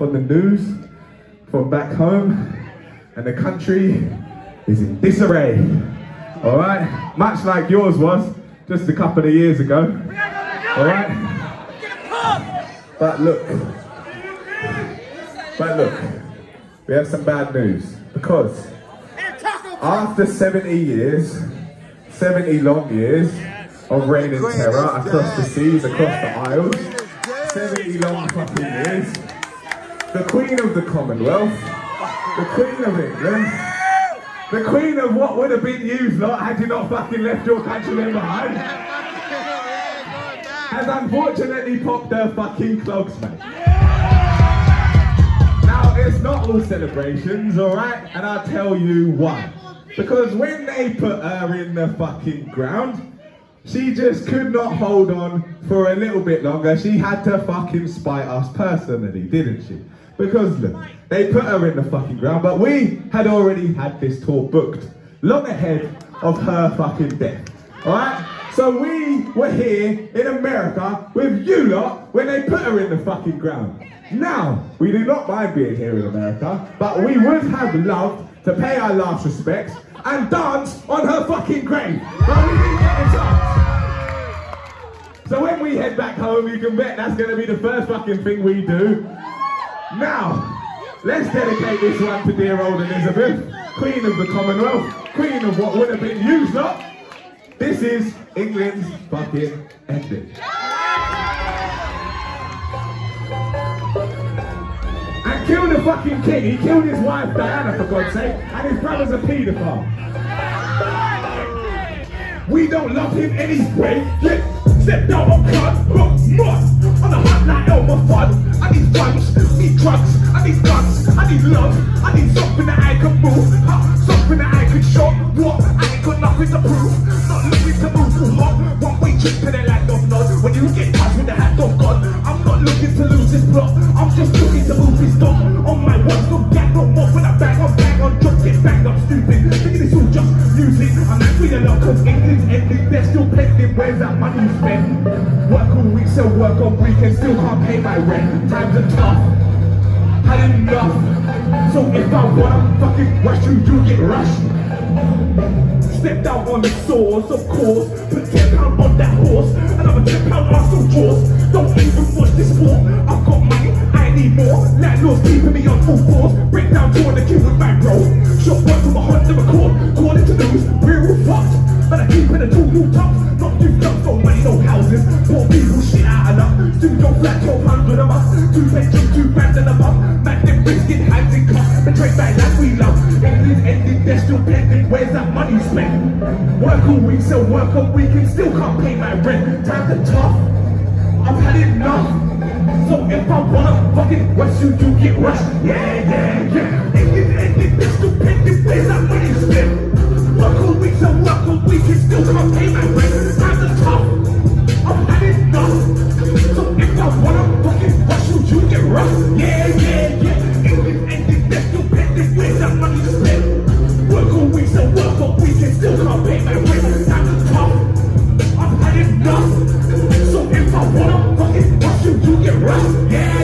on the news from back home, and the country is in disarray. All right, much like yours was just a couple of years ago. All right, but look, but look, we have some bad news because after 70 years, 70 long years of reigning terror across the seas, across the isles, 70 long fucking years the Queen of the Commonwealth, the Queen of England, the Queen of what would have been you lot had you not fucking left your countrymen behind, has unfortunately popped her fucking clogs, mate. Now, it's not all celebrations, alright? And I'll tell you why. Because when they put her in the fucking ground, she just could not hold on for a little bit longer. She had to fucking spite us personally, didn't she? Because look, they put her in the fucking ground, but we had already had this tour booked long ahead of her fucking death. Alright? So we were here in America with you lot when they put her in the fucking ground. Now, we do not mind being here in America, but we would have loved to pay our last respects and dance on her fucking grave. But we didn't get a chance. So when we head back home, you can bet that's going to be the first fucking thing we do. Now, let's dedicate this one to dear old Elizabeth, Queen of the Commonwealth, Queen of what would have been used up. This is England's fucking ending. And killed the fucking king. He killed his wife Diana, for God's sake, and his brother's a paedophile. We don't love him anyway. Stepped out on cut, but must on the hot like Elmer Fudd. I need funds need drugs, I need guns, I need love, I need something that I can move, huh? something that I can show. What? I ain't got nothing to prove, not looking to move too hot. One way trip to the land of none. When you get cause England's ending. They're still pending. Where's that money you spent? Work all week, so work on weekends. Still can't pay my rent. Times are tough had enough. So if I wanna fucking rush you, get rushed. Stepped out on the source, of course. Put 10 pound on that horse. Another 10 pound Arsenal jaws. Don't even watch this sport. I've got money, I need more. Landlord's keeping me on full force. Break down on the queue with back roll. Shot one from a Honda Accord. According to Poor people shit out of luck. Studio flat, 1200 a month. Two bedroom, two grand and a month. Man, them biscuit hands in cup. Betrayed by like we love. England's ending, they're still pending. Where's that money spent? Work all week, so work all weekend. Still can't pay my rent. Times are tough. I've had enough. So if I wanna fucking rush you, you get rushed. Yeah, yeah, yeah. England's ending, they're still pending. Work all week, so work all week, still can't pay my rent. I'm tough. I've had enough. So if I wanna fucking rush you, you get rushed. Yeah.